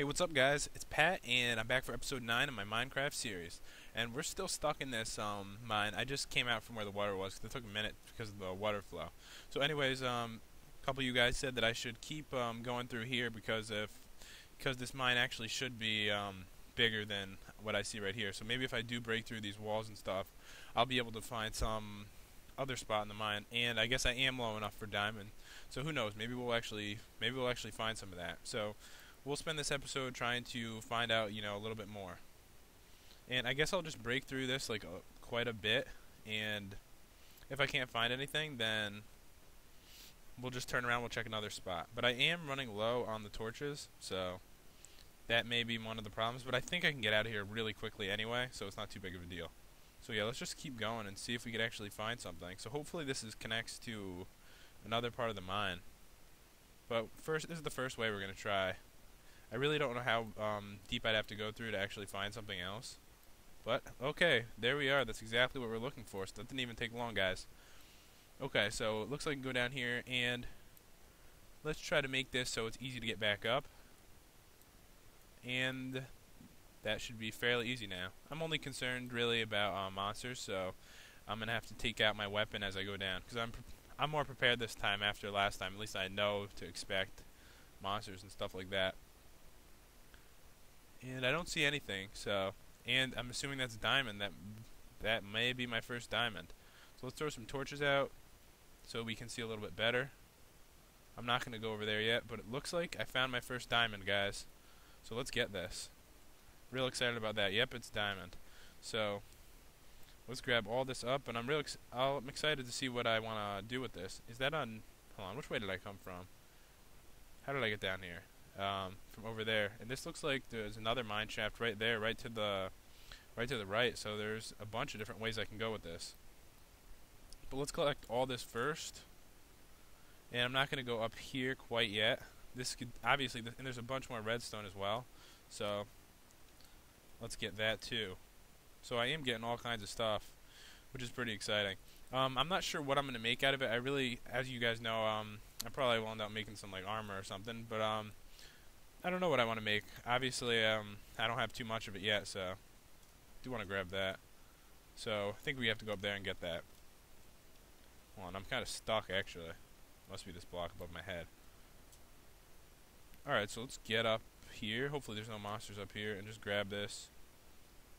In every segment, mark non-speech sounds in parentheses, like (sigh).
Hey, what's up, guys? It's Pat, and I'm back for episode 9 of my Minecraft series. And we're still stuck in this um, mine. I just came out from where the water was, because it took a minute because of the water flow. So anyways, um, a couple of you guys said that I should keep um, going through here because if because this mine actually should be um, bigger than what I see right here. So maybe if I do break through these walls and stuff, I'll be able to find some other spot in the mine. And I guess I am low enough for diamond. So who knows? Maybe we'll actually maybe we'll actually find some of that. So we'll spend this episode trying to find out, you know, a little bit more. And I guess I'll just break through this like uh, quite a bit and if I can't find anything, then we'll just turn around, we'll check another spot. But I am running low on the torches, so that may be one of the problems, but I think I can get out of here really quickly anyway, so it's not too big of a deal. So yeah, let's just keep going and see if we can actually find something. So hopefully this is connects to another part of the mine. But first, this is the first way we're going to try. I really don't know how um, deep I'd have to go through to actually find something else. But, okay, there we are. That's exactly what we're looking for. So that didn't even take long, guys. Okay, so it looks like I can go down here and let's try to make this so it's easy to get back up. And that should be fairly easy now. I'm only concerned really about uh, monsters, so I'm going to have to take out my weapon as I go down. Because I'm, I'm more prepared this time after last time. At least I know to expect monsters and stuff like that. And I don't see anything, so... And I'm assuming that's diamond. That that may be my first diamond. So let's throw some torches out so we can see a little bit better. I'm not going to go over there yet, but it looks like I found my first diamond, guys. So let's get this. Real excited about that. Yep, it's diamond. So let's grab all this up, and I'm real ex I'm excited to see what I want to do with this. Is that on? Hold on. Which way did I come from? How did I get down here? Um, from over there, and this looks like there's another mine shaft right there, right to the right to the right. So there's a bunch of different ways I can go with this. But let's collect all this first. And I'm not going to go up here quite yet. This could obviously, and there's a bunch more redstone as well. So let's get that too. So I am getting all kinds of stuff, which is pretty exciting. Um, I'm not sure what I'm going to make out of it. I really, as you guys know, um, I probably will end up making some like armor or something. But um, I don't know what I want to make. Obviously, um, I don't have too much of it yet, so I do want to grab that. So I think we have to go up there and get that. Hold on, I'm kind of stuck actually. Must be this block above my head. Alright, so let's get up here. Hopefully there's no monsters up here and just grab this.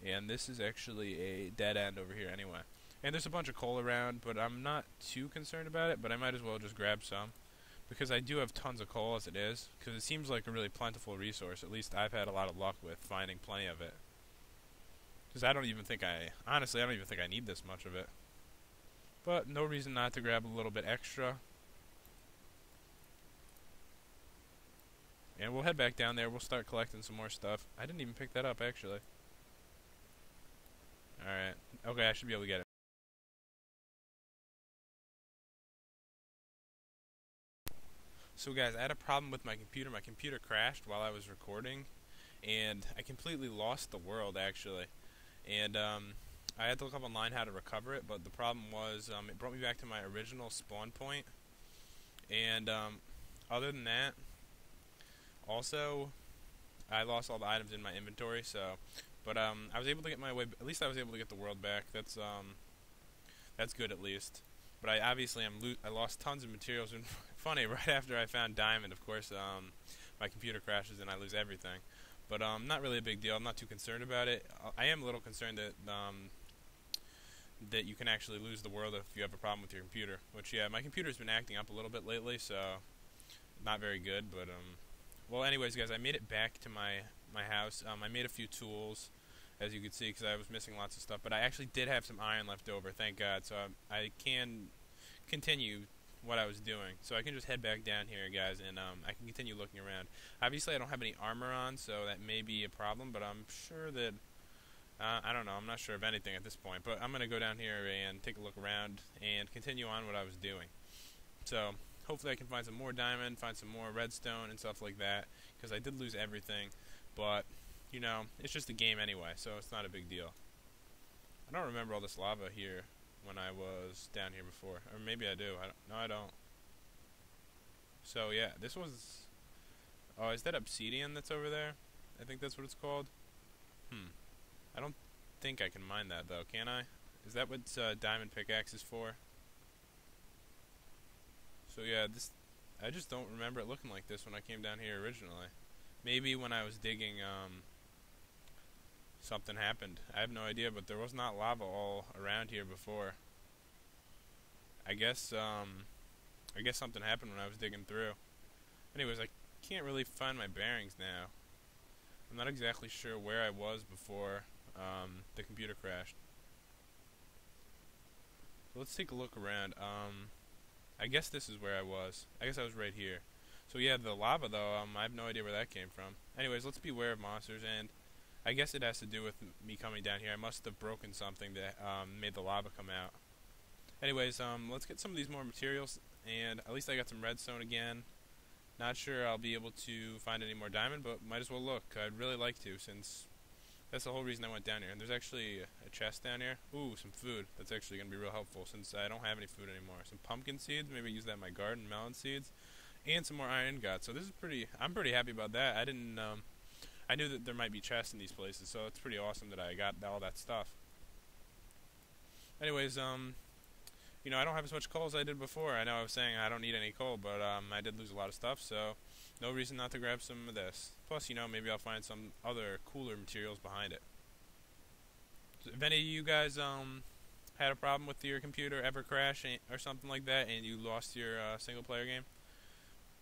And this is actually a dead end over here anyway. And there's a bunch of coal around, but I'm not too concerned about it, but I might as well just grab some. Because I do have tons of coal as it is, because it seems like a really plentiful resource. At least I've had a lot of luck with finding plenty of it. Because I don't even think I, honestly, I don't even think I need this much of it. But no reason not to grab a little bit extra. And we'll head back down there. We'll start collecting some more stuff. I didn't even pick that up, actually. Alright. Okay, I should be able to get it. So guys, I had a problem with my computer. My computer crashed while I was recording, and I completely lost the world, actually. And, um, I had to look up online how to recover it, but the problem was um, it brought me back to my original spawn point. And um, other than that, also, I lost all the items in my inventory. So, but um, I was able to get my way. At least I was able to get the world back. That's um, that's good at least. But I obviously I'm I lost tons of materials. (laughs) Funny, (laughs) right after I found diamond, of course, um, my computer crashes and I lose everything. But um, not really a big deal. I'm not too concerned about it. I am a little concerned that um, that you can actually lose the world if you have a problem with your computer. Which, yeah, my computer's been acting up a little bit lately, so not very good. But um, well, anyways, guys, I made it back to my my house. Um, I made a few tools, as you can see, because I was missing lots of stuff. But I actually did have some iron left over, thank God. So I, I can continue what I was doing. So I can just head back down here, guys, and um, I can continue looking around. Obviously, I don't have any armor on, so that may be a problem. But I'm sure that uh, I don't know. I'm not sure of anything at this point, but I'm going to go down here and take a look around and continue on what I was doing. So hopefully I can find some more diamond, find some more redstone and stuff like that, because I did lose everything, but, you know, it's just a game anyway, so it's not a big deal. I don't remember all this lava here when I was down here before, or maybe I do. I don't, no, I don't. So yeah, this was. Oh, is that obsidian that's over there? I think that's what it's called. Hmm. I don't think I can mine that though, can I? Is that what uh, diamond pickaxe is for? So yeah, this I just don't remember it looking like this when I came down here originally. Maybe when I was digging, um, something happened. I have no idea, but there was not lava all around here before. I guess, um, I guess something happened when I was digging through. Anyways, I can't really find my bearings now. I'm not exactly sure where I was before um, the computer crashed. So let's take a look around. Um, I guess this is where I was. I guess I was right here. So yeah, the lava though, um, I have no idea where that came from. Anyways, let's beware of monsters, and I guess it has to do with me coming down here. I must have broken something that um, made the lava come out. Anyways, um, let's get some of these more materials, and at least I got some redstone again. Not sure I'll be able to find any more diamond, but might as well look. I'd really like to, since that's the whole reason I went down here. And there's actually a chest down here. Ooh, some food. That's actually going to be real helpful since I don't have any food anymore. Some pumpkin seeds. Maybe use that in my garden. Melon seeds. And some more iron ingots. So this is pretty... I'm pretty happy about that. I didn't... Um, I knew that there might be chests in these places, so it's pretty awesome that I got all that stuff. Anyways, um... You know, I don't have as much coal as I did before. I know I was saying I don't need any coal, but um, I did lose a lot of stuff, so no reason not to grab some of this. Plus, you know, maybe I'll find some other cooler materials behind it. So if any of you guys um, had a problem with your computer, ever crash or something like that, and you lost your uh, single player game,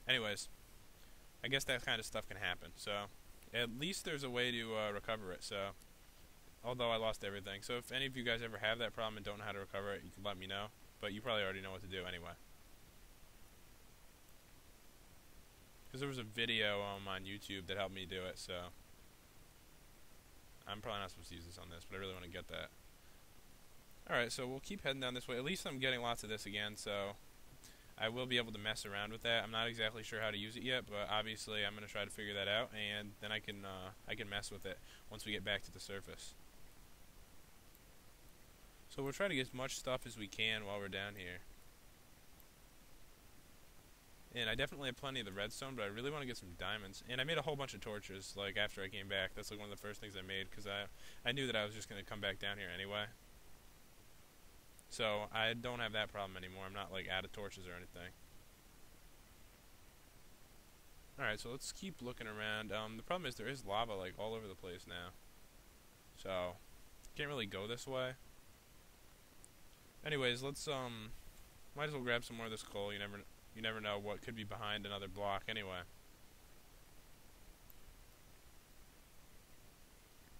anyways, I guess that kind of stuff can happen. So at least there's a way to uh, recover it. So although I lost everything, so if any of you guys ever have that problem and don't know how to recover it, you can let me know. But you probably already know what to do anyway. Because there was a video um, on YouTube that helped me do it, so... I'm probably not supposed to use this on this, but I really want to get that. Alright, so we'll keep heading down this way. At least I'm getting lots of this again, so... I will be able to mess around with that. I'm not exactly sure how to use it yet, but obviously I'm going to try to figure that out, and then I can uh, I can mess with it once we get back to the surface. So we're trying to get as much stuff as we can while we're down here. And I definitely have plenty of the redstone, but I really want to get some diamonds. And I made a whole bunch of torches, like, after I came back. That's, like, one of the first things I made, because I, I knew that I was just going to come back down here anyway. So, I don't have that problem anymore. I'm not, like, out of torches or anything. Alright, so let's keep looking around. Um, the problem is there is lava, like, all over the place now. So, can't really go this way. Anyways, let's, um, might as well grab some more of this coal. You never, you never know what could be behind another block anyway.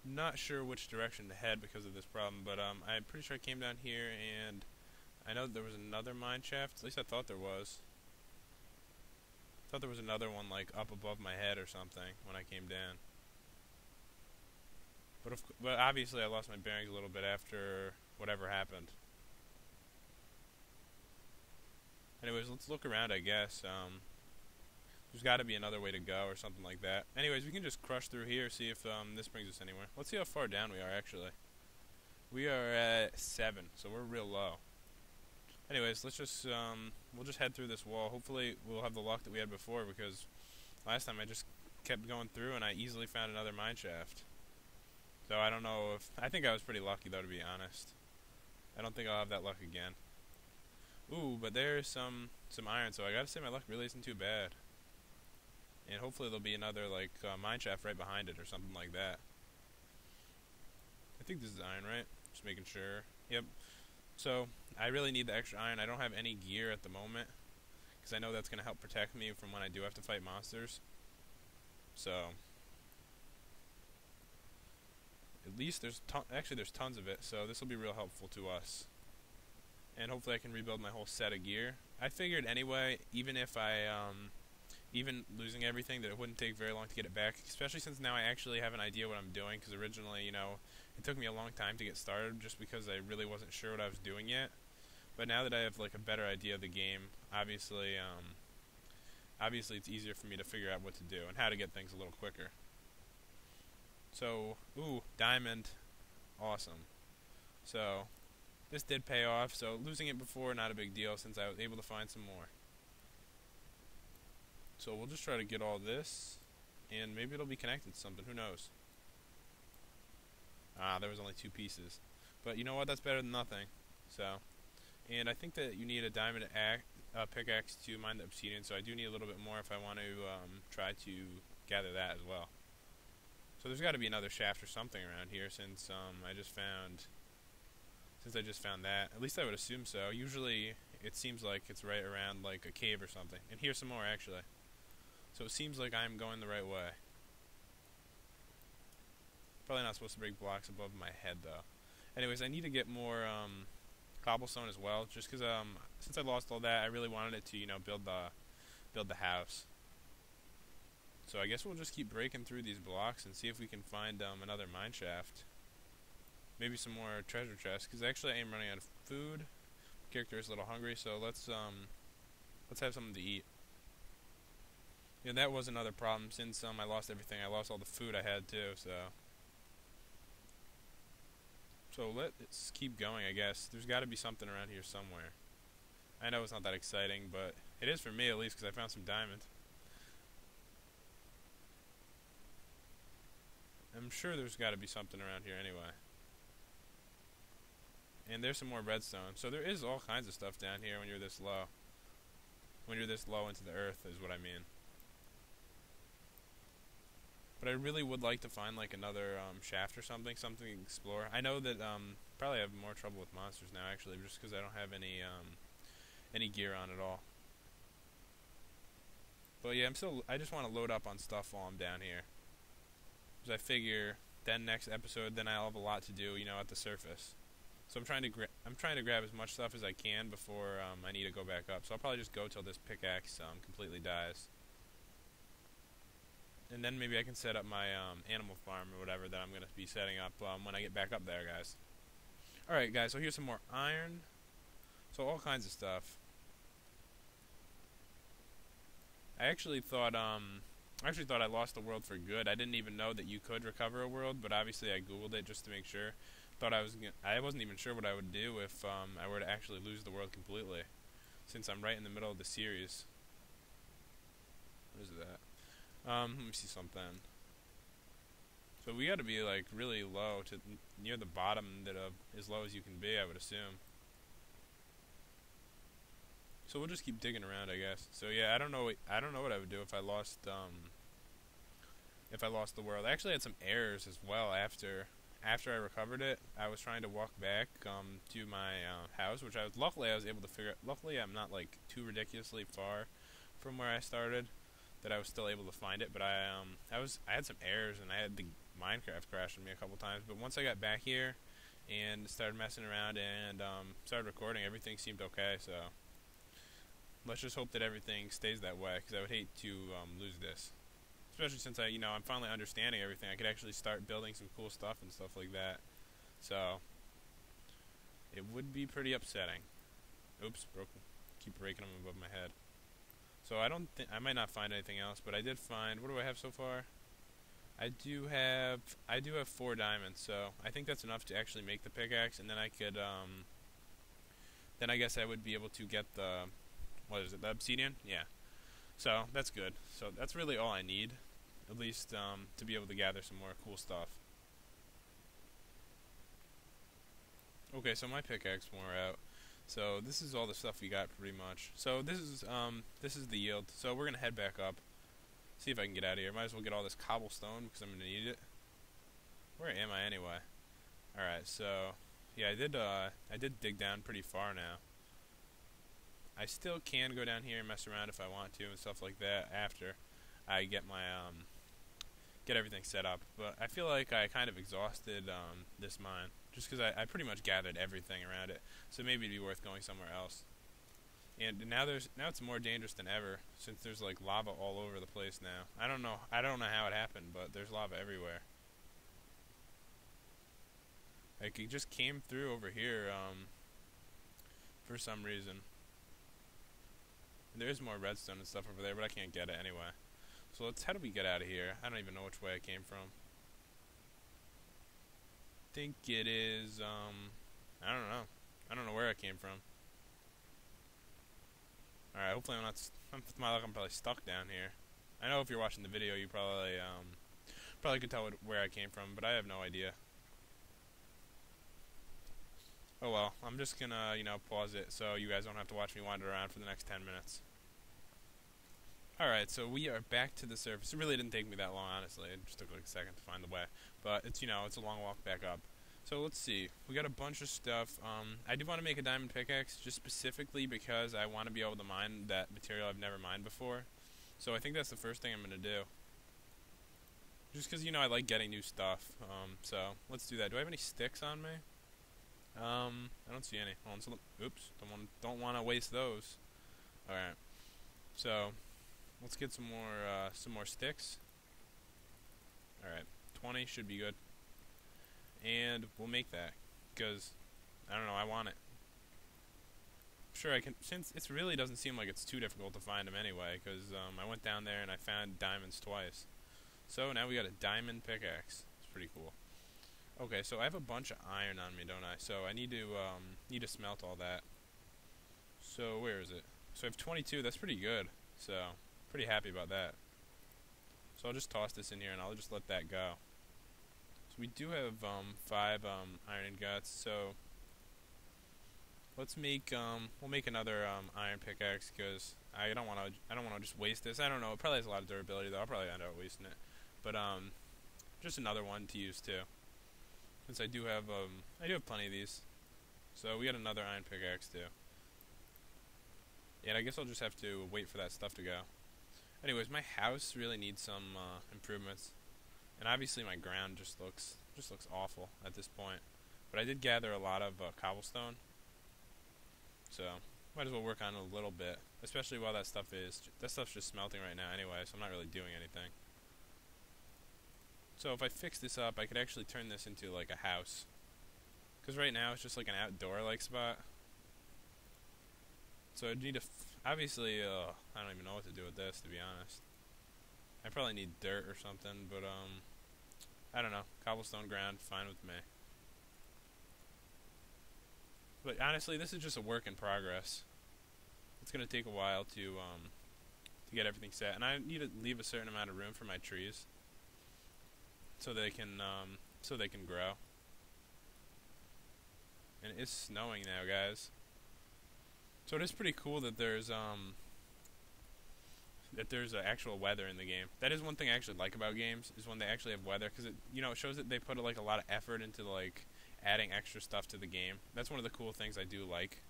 Not sure which direction to head because of this problem, but, um, I'm pretty sure I came down here and I know there was another mine shaft. At least I thought there was. I thought there was another one, like, up above my head or something when I came down. But, of, but obviously I lost my bearings a little bit after whatever happened. Anyways, let's look around, I guess. Um, there's got to be another way to go or something like that. Anyways, we can just crush through here, see if um, this brings us anywhere. Let's see how far down we are, actually. We are at 7, so we're real low. Anyways, let's just, um, we'll just head through this wall. Hopefully we'll have the luck that we had before, because last time I just kept going through and I easily found another mine shaft. So I don't know if, I think I was pretty lucky though, to be honest. I don't think I'll have that luck again. Ooh, but there's some some iron, so I gotta say my luck really isn't too bad. And hopefully there'll be another like uh, mine shaft right behind it or something like that. I think this is iron, right? Just making sure. Yep. So I really need the extra iron. I don't have any gear at the moment because I know that's gonna help protect me from when I do have to fight monsters. So at least there's actually there's tons of it, so this will be real helpful to us and hopefully I can rebuild my whole set of gear. I figured anyway, even if I, um, even losing everything, that it wouldn't take very long to get it back, especially since now I actually have an idea what I'm doing, because originally, you know, it took me a long time to get started just because I really wasn't sure what I was doing yet. But now that I have, like, a better idea of the game, obviously, um, obviously it's easier for me to figure out what to do and how to get things a little quicker. So, ooh, diamond. Awesome. So, this did pay off, so losing it before, not a big deal since I was able to find some more. So we'll just try to get all this. and maybe it'll be connected to something. Who knows? Ah, there was only two pieces. But you know what? That's better than nothing. So, and I think that you need a diamond uh, pickaxe to mine the obsidian. So I do need a little bit more if I want to um, try to gather that as well. So there's got to be another shaft or something around here since um, I just found since I just found that. At least I would assume so. Usually it seems like it's right around like a cave or something. And here's some more actually. So it seems like I'm going the right way. Probably not supposed to break blocks above my head though. Anyways, I need to get more um, cobblestone as well, just because um, since I lost all that, I really wanted it to you know build the build the house. So I guess we'll just keep breaking through these blocks and see if we can find um, another mine shaft. Maybe some more treasure chests, because actually I am running out of food. My character is a little hungry, so let's um, let's have something to eat. Yeah, that was another problem since um, I lost everything. I lost all the food I had too, so. So let's keep going, I guess. There's got to be something around here somewhere. I know it's not that exciting, but it is for me at least because I found some diamonds. I'm sure there's got to be something around here anyway. And there's some more redstone. So there is all kinds of stuff down here when you're this low. When you're this low into the earth is what I mean. But I really would like to find like another um, shaft or something, something to explore. I know that um, probably have more trouble with monsters now actually, just because I don't have any um, any gear on at all. But yeah, I'm still. I just want to load up on stuff while I'm down here. Because I figure then next episode, then I'll have a lot to do, you know, at the surface. So I'm trying to I'm trying to grab as much stuff as I can before um, I need to go back up. So I'll probably just go till this pickaxe um, completely dies. And then maybe I can set up my um, animal farm or whatever that I'm going to be setting up um, when I get back up there, guys. Alright, guys, so here's some more iron. So all kinds of stuff. I actually thought um, I actually thought I lost the world for good. I didn't even know that you could recover a world, but obviously I googled it just to make sure. Thought I was I wasn't even sure what I would do if um, I were to actually lose the world completely, since I'm right in the middle of the series. What is that? Um, let me see something. So we got to be like really low to near the bottom that uh, as low as you can be, I would assume. So we'll just keep digging around, I guess. So yeah, I don't know. What, I don't know what I would do if I lost um, if I lost the world. I actually had some errors as well after after I recovered it. I was trying to walk back um, to my uh, house, which I was luckily I was able to figure. Luckily, I'm not like too ridiculously far from where I started that I was still able to find it. But I um I was I had some errors and I had the Minecraft crash on me a couple times. But once I got back here and started messing around and um, started recording, everything seemed okay. So let's just hope that everything stays that way because I would hate to um, lose this. Especially since I, you know, I'm finally understanding everything. I could actually start building some cool stuff and stuff like that. So it would be pretty upsetting. Oops, broke. Keep breaking them above my head. So I don't think I might not find anything else, but I did find. What do I have so far? I do have I do have four diamonds, so I think that's enough to actually make the pickaxe, and then I could um, then I guess I would be able to get the what is it, the obsidian? Yeah. So that's good. So that's really all I need, at least um, to be able to gather some more cool stuff. Okay, so my pickaxe wore out. So this is all the stuff we got pretty much. So this is um this is the yield. So we're gonna head back up. See if I can get out of here. Might as well get all this cobblestone because I'm gonna need it. Where am I anyway? Alright, so yeah I did uh I did dig down pretty far now. I still can go down here and mess around if I want to and stuff like that after I get my um get everything set up. But I feel like I kind of exhausted um, this mine just because I, I pretty much gathered everything around it. So maybe it'd be worth going somewhere else. And now there's now it's more dangerous than ever since there's like lava all over the place now. I don't know I don't know how it happened, but there's lava everywhere. Like it just came through over here um, for some reason. There is more redstone and stuff over there, but I can't get it anyway. So let's, how do we get out of here? I don't even know which way I came from. Think it is, um, I don't know. I don't know where I came from. Alright, hopefully I'm not, I'm, with my luck I'm probably stuck down here. I know if you're watching the video, you probably um, probably could tell what, where I came from, but I have no idea. Oh well, I'm just gonna, you know, pause it so you guys don't have to watch me wander around for the next 10 minutes. Alright, so we are back to the surface. It really didn't take me that long, honestly. It just took like a second to find the way. But it's, you know, it's a long walk back up. So let's see. We got a bunch of stuff. Um, I do want to make a diamond pickaxe just specifically because I want to be able to mine that material I've never mined before. So I think that's the first thing I'm going to do. Just because, you know, I like getting new stuff. Um, so let's do that. Do I have any sticks on me? Um, I don't see any. Hold on, so oops, don't want don't want to waste those. All right, so let's get some more uh, some more sticks. All right, 20 should be good, and we'll make that because I don't know, I want it. Sure I can since it really doesn't seem like it's too difficult to find them anyway because um, I went down there and I found diamonds twice. So now we got a diamond pickaxe. It's pretty cool. Okay, so I have a bunch of iron on me, don't I? So I need to um, need to smelt all that. So where is it? So I have 22. That's pretty good. So pretty happy about that. So I'll just toss this in here and I'll just let that go. So we do have um, five um, iron ingots. So let's make um, we'll make another um, iron pickaxe because I don't want to I don't want to just waste this. I don't know. It probably has a lot of durability though. I'll probably end up wasting it. But um, just another one to use too. Since I do have um I do have plenty of these. So we got another iron pickaxe too. Yeah, I guess I'll just have to wait for that stuff to go. Anyways, my house really needs some uh, improvements. And obviously my ground just looks just looks awful at this point. But I did gather a lot of uh, cobblestone. So, might as well work on it a little bit, especially while that stuff is that stuff's just smelting right now anyway, so I'm not really doing anything. So if I fix this up, I could actually turn this into like a house. Because right now it's just like an outdoor like spot. So I'd need to, obviously, uh, I don't even know what to do with this to be honest. I probably need dirt or something, but um, I don't know. Cobblestone ground, fine with me. But honestly, this is just a work in progress. It's gonna take a while to um, to get everything set, and I need to leave a certain amount of room for my trees so they can um, so they can grow. And it's snowing now, guys. So it is pretty cool that there's um that there's actual weather in the game. That is one thing I actually like about games is when they actually have weather because it you know it shows that they put like a lot of effort into like adding extra stuff to the game. That's one of the cool things I do like.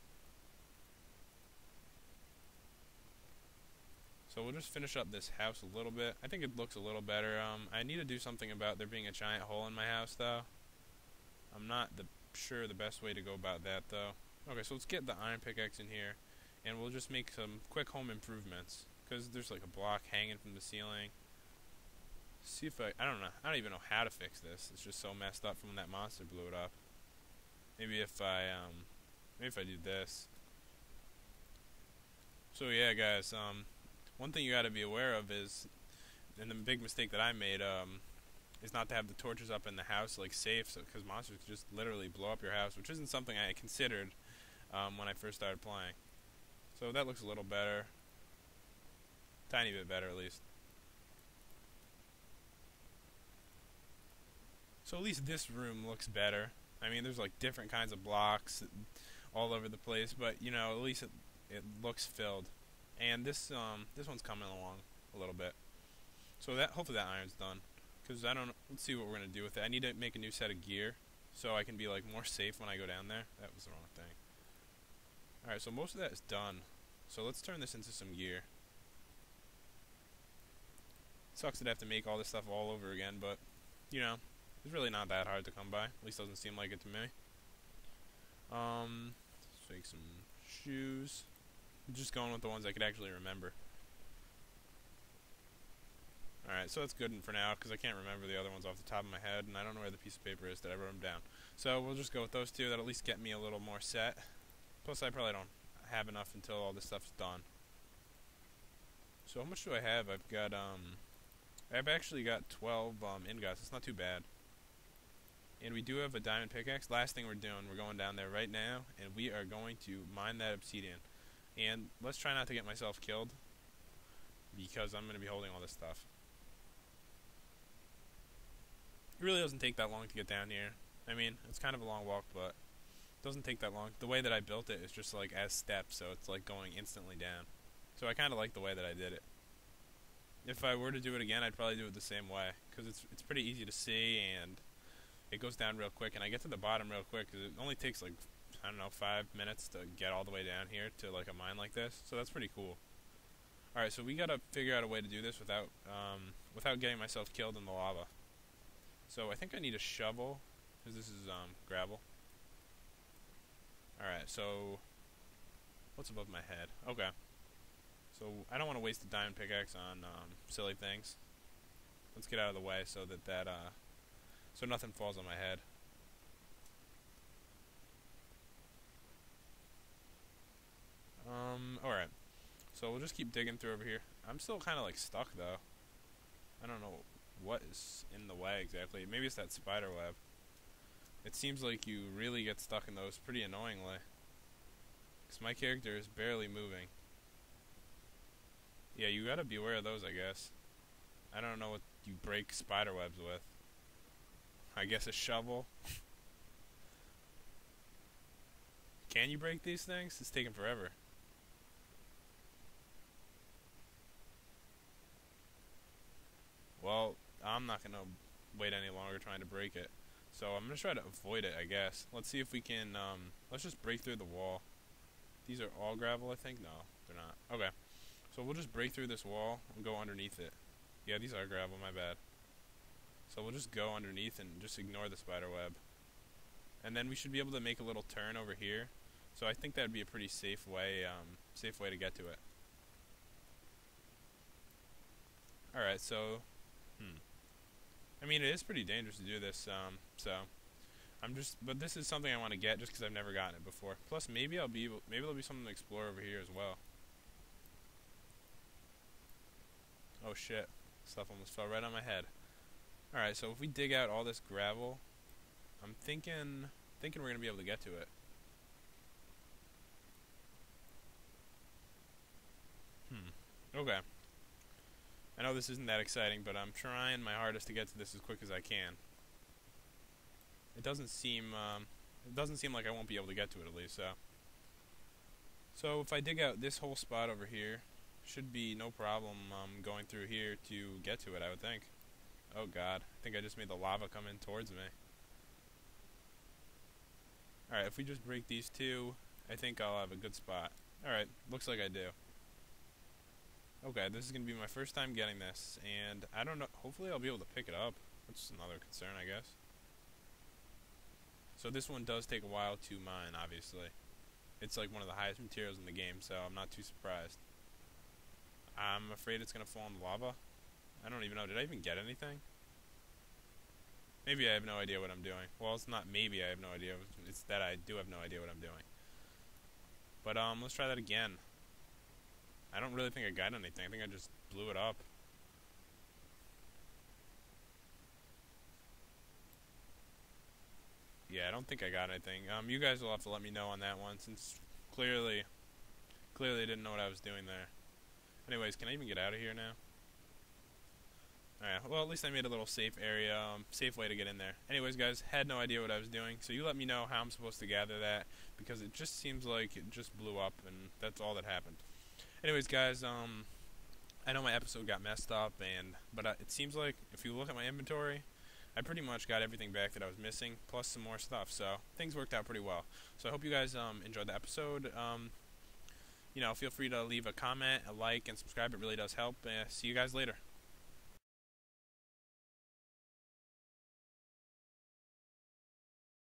So we'll just finish up this house a little bit. I think it looks a little better. Um, I need to do something about there being a giant hole in my house, though. I'm not the, sure the best way to go about that, though. Okay, so let's get the iron pickaxe in here, and we'll just make some quick home improvements. Because there's like a block hanging from the ceiling. See if I, I don't know, I don't even know how to fix this. It's just so messed up from when that monster blew it up. Maybe if I, um, maybe if I do this. So yeah, guys, um, one thing you got to be aware of is, and the big mistake that I made, um, is not to have the torches up in the house like safe, so because monsters could just literally blow up your house, which isn't something I considered um, when I first started playing. So that looks a little better, tiny bit better at least. So at least this room looks better. I mean, there's like different kinds of blocks all over the place, but you know, at least it, it looks filled. And this um this one's coming along a little bit. So that hopefully that iron's done. Because I don't let's see what we're going to do with it. I need to make a new set of gear so I can be like more safe when I go down there. That was the wrong thing. Alright, so most of that is done. So let's turn this into some gear. Sucks that I have to make all this stuff all over again, but, you know, it's really not that hard to come by. At least doesn't seem like it to me. Um, let's make some shoes just going with the ones I could actually remember. Alright, so that's good for now, because I can't remember the other ones off the top of my head, and I don't know where the piece of paper is that I wrote them down. So we'll just go with those two. That'll at least get me a little more set. Plus, I probably don't have enough until all this stuff's done. So how much do I have? I've got, um... I've actually got 12 um, ingots. It's not too bad. And we do have a diamond pickaxe. Last thing we're doing, we're going down there right now, and we are going to mine that obsidian. And let's try not to get myself killed. because I'm going to be holding all this stuff. It really doesn't take that long to get down here. I mean, it's kind of a long walk, but doesn't take that long. The way that I built it is just like as steps, so it's like going instantly down. So I kind of like the way that I did it. If I were to do it again, I'd probably do it the same way because it's it's pretty easy to see and it goes down real quick. And I get to the bottom real quick because it only takes like I don't know five minutes to get all the way down here to like a mine like this. So that's pretty cool. All right, so we gotta figure out a way to do this without um, without getting myself killed in the lava. So I think I need a shovel because this is um, gravel. All right, so what's above my head? Okay. So I don't want to waste a diamond pickaxe on um, silly things. Let's get out of the way so that that uh, so nothing falls on my head. Um. All right. So we'll just keep digging through over here. I'm still kind of like stuck though. I don't know what is in the way exactly. Maybe it's that spider web. It seems like you really get stuck in those pretty annoyingly. Because my character is barely moving. Yeah, you gotta be aware of those, I guess. I don't know what you break spider webs with. I guess a shovel. Can you break these things? It's taking forever. Well, I'm not gonna wait any longer trying to break it. So I'm gonna try to avoid it, I guess. Let's see if we can, um, let's just break through the wall. These are all gravel, I think? No, they're not. Okay. So we'll just break through this wall and go underneath it. Yeah, these are gravel, my bad. So we'll just go underneath and just ignore the spider web. And then we should be able to make a little turn over here. So I think that'd be a pretty safe way, um, safe way to get to it. Alright, so, hmm. I mean, it is pretty dangerous to do this, um, so I'm just, but this is something I want to get just because I've never gotten it before. Plus, maybe I'll be able, maybe there'll be something to explore over here as well. Oh shit, stuff almost fell right on my head. All right, so if we dig out all this gravel, I'm thinking, thinking we're gonna be able to get to it. Hmm. Okay. I know this isn't that exciting, but I'm trying my hardest to get to this as quick as I can. It doesn't seem, um, it doesn't seem like I won't be able to get to it at least, so. So if I dig out this whole spot over here, should be no problem um, going through here to get to it, I would think. Oh god, I think I just made the lava come in towards me. Alright, if we just break these two, I think I'll have a good spot. Alright, looks like I do. Okay, this is going to be my first time getting this, and I don't know, hopefully I'll be able to pick it up. That's another concern, I guess. So this one does take a while to mine, obviously. It's like one of the highest materials in the game, so I'm not too surprised. I'm afraid it's going to fall in the lava. I don't even know. Did I even get anything? Maybe I have no idea what I'm doing. Well, it's not maybe I have no idea. It's that I do have no idea what I'm doing. But um, let's try that again. I don't really think I got anything. I think I just blew it up. Yeah, I don't think I got anything. Um, you guys will have to let me know on that one, since clearly, clearly didn't know what I was doing there. Anyways, can I even get out of here now? Alright, well at least I made a little safe area, um, safe way to get in there. Anyways guys, had no idea what I was doing, so you let me know how I'm supposed to gather that, because it just seems like it just blew up, and that's all that happened. Anyways, guys, um, I know my episode got messed up, and but uh, it seems like if you look at my inventory, I pretty much got everything back that I was missing, plus some more stuff. So things worked out pretty well. So I hope you guys um, enjoyed the episode. Um, you know, feel free to leave a comment, a like, and subscribe. It really does help. Uh, see you guys later.